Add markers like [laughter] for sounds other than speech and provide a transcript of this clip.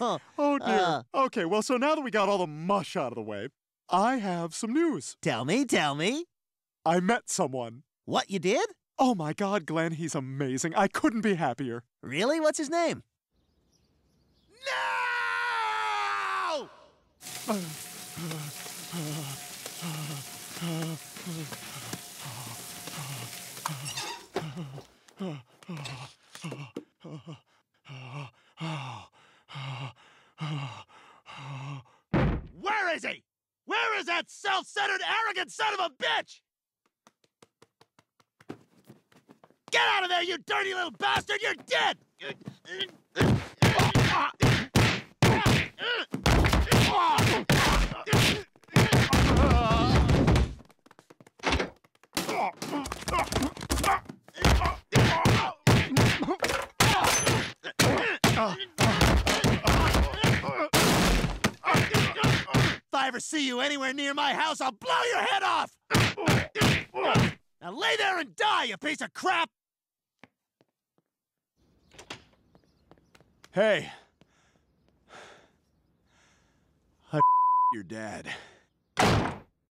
Oh, dear. Uh. okay, well, so now that we got all the mush out of the way, I have some news. Tell me, tell me. I met someone. What you did? Oh my God, Glenn, he's amazing. I couldn't be happier. Really? What's his name? No! [sighs] Where is he? Where is that self-centered, arrogant son of a bitch? Get out of there, you dirty little bastard! You're dead! I ever see you anywhere near my house, I'll blow your head off! Now lay there and die, you piece of crap! Hey. I your dad.